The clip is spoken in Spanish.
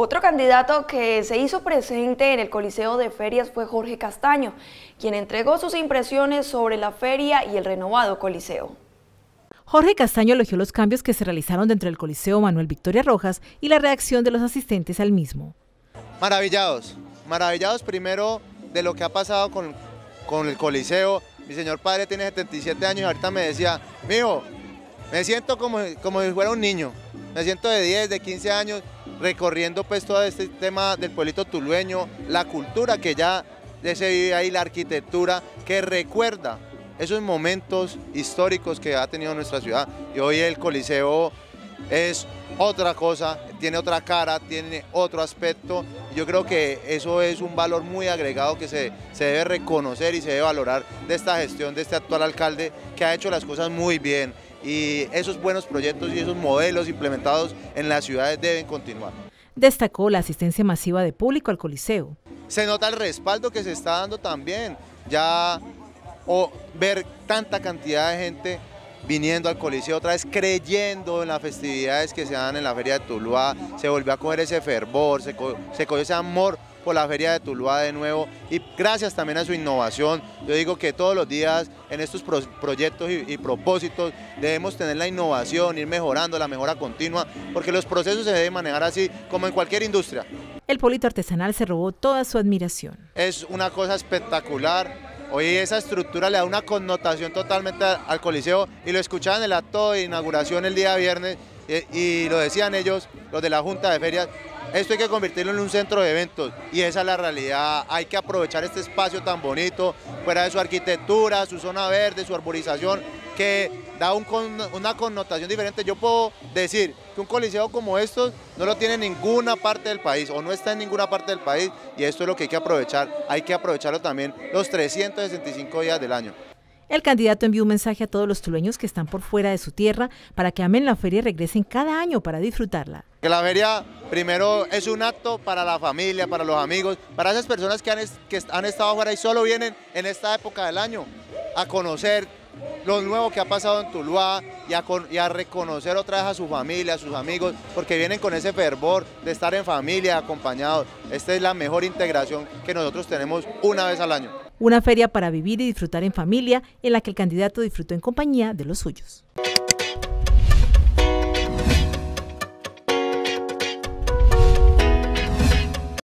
Otro candidato que se hizo presente en el Coliseo de Ferias fue Jorge Castaño, quien entregó sus impresiones sobre la feria y el renovado Coliseo. Jorge Castaño elogió los cambios que se realizaron dentro del Coliseo Manuel Victoria Rojas y la reacción de los asistentes al mismo. Maravillados, maravillados primero de lo que ha pasado con, con el Coliseo. Mi señor padre tiene 77 años y ahorita me decía, mijo, me siento como, como si fuera un niño, me siento de 10, de 15 años recorriendo pues todo este tema del pueblito tulueño, la cultura que ya se vive ahí, la arquitectura que recuerda esos momentos históricos que ha tenido nuestra ciudad. Y hoy el Coliseo es otra cosa, tiene otra cara, tiene otro aspecto. Yo creo que eso es un valor muy agregado que se, se, debe reconocer y se debe valorar de esta gestión de este actual alcalde que ha hecho las cosas muy bien y esos buenos proyectos y esos modelos implementados en las ciudades deben continuar. Destacó la asistencia masiva de público al Coliseo. Se nota el respaldo que se está dando también, ya o ver tanta cantidad de gente viniendo al Coliseo otra vez, creyendo en las festividades que se dan en la Feria de Tuluá, se volvió a coger ese fervor, se, se cogió ese amor por la Feria de Tuluá de nuevo y gracias también a su innovación. Yo digo que todos los días en estos proyectos y, y, propósitos debemos tener la innovación, ir mejorando, la mejora continua, porque los procesos se deben manejar así como en cualquier industria. El polito artesanal se robó toda su admiración. Es una cosa espectacular, Hoy esa estructura le da una connotación totalmente al Coliseo y lo escuchaban en el acto de inauguración el día viernes y, lo decían ellos, los de la Junta de Ferias, esto hay que convertirlo en un centro de eventos y esa es la realidad. Hay que aprovechar este espacio tan bonito, fuera de su arquitectura, su zona verde, su arborización, que da un, una connotación diferente. Yo puedo decir que un coliseo como estos no lo tiene en ninguna parte del país o no está en ninguna parte del país y esto es lo que hay que aprovechar. Hay que aprovecharlo también los 365 días del año. El candidato envió un mensaje a todos los tulueños que están por fuera de su tierra para que amen la feria y regresen cada año para disfrutarla. Que la feria primero es un acto para la familia, para los amigos, para esas personas que han, estado afuera y solo vienen en esta época del año a conocer lo nuevo que ha pasado en Tuluá y a, reconocer otra vez a su familia, a sus amigos, porque vienen con ese fervor de estar en familia, acompañados. Esta es la mejor integración que nosotros tenemos una vez al año. Una feria para vivir y disfrutar en familia en la que el candidato disfrutó en compañía de los suyos.